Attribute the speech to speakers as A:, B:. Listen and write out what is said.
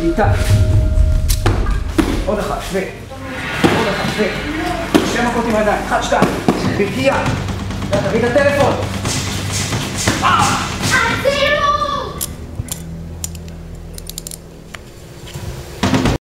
A: שליטה. עוד אחת, שווה. עוד אחת, שווה. שתי מכות עם הידיים, אחת, שתיים. בקיעה. תביא את הטלפון.